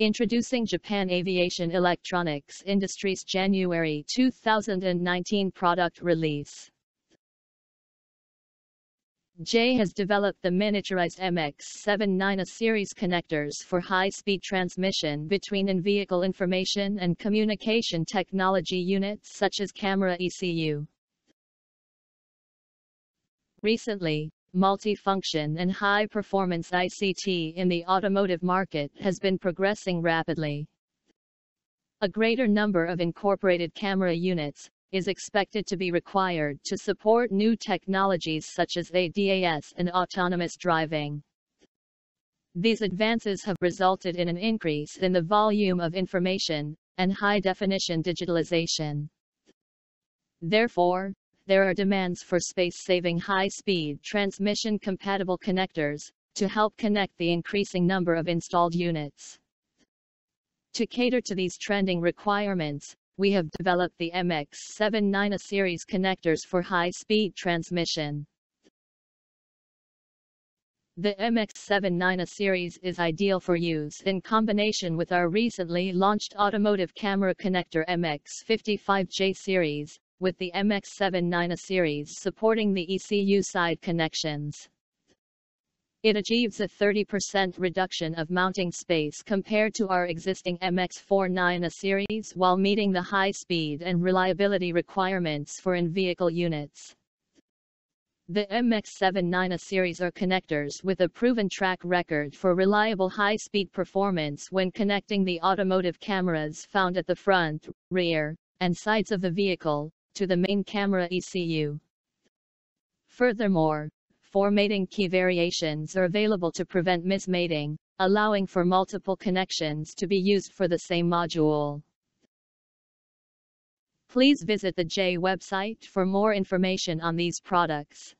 Introducing Japan Aviation Electronics Industries January 2019 product release. JAE has developed the miniaturized MX-79A series connectors for high-speed transmission between in-vehicle information and communication technology units such as camera ECU. Recently, multifunction and high-performance ICT in the automotive market has been progressing rapidly. A greater number of incorporated camera units is expected to be required to support new technologies such as ADAS and autonomous driving. These advances have resulted in an increase in the volume of information and high-definition digitalization. Therefore, there are demands for space-saving high-speed transmission-compatible connectors, to help connect the increasing number of installed units. To cater to these trending requirements, we have developed the MX-79A series connectors for high-speed transmission. The MX-79A series is ideal for use in combination with our recently launched automotive camera connector MX-55J series, with the MX-79A series supporting the ECU side connections. It achieves a 30% reduction of mounting space compared to our existing MX-49A series while meeting the high speed and reliability requirements for in-vehicle units. The MX-79A series are connectors with a proven track record for reliable high-speed performance when connecting the automotive cameras found at the front, rear, and sides of the vehicle, to the main camera ECU. Furthermore, formatting key variations are available to prevent mismating, allowing for multiple connections to be used for the same module. Please visit the JAE website for more information on these products.